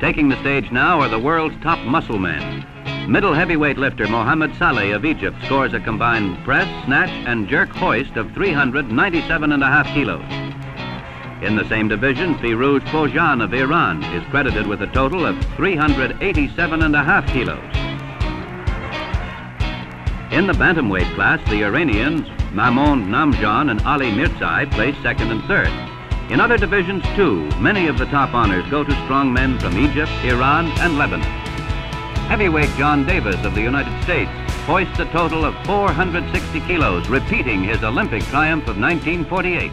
Taking the stage now are the world's top muscle men. Middle heavyweight lifter Mohamed Saleh of Egypt scores a combined press, snatch, and jerk hoist of 397 and a half kilos. In the same division, Firouz Pojan of Iran is credited with a total of 387 and a half kilos. In the bantamweight class, the Iranians Mamoun Namjan and Ali Mirzai placed second and third. In other divisions, too, many of the top honors go to strong men from Egypt, Iran, and Lebanon. Heavyweight John Davis of the United States hoists a total of 460 kilos, repeating his Olympic triumph of 1948.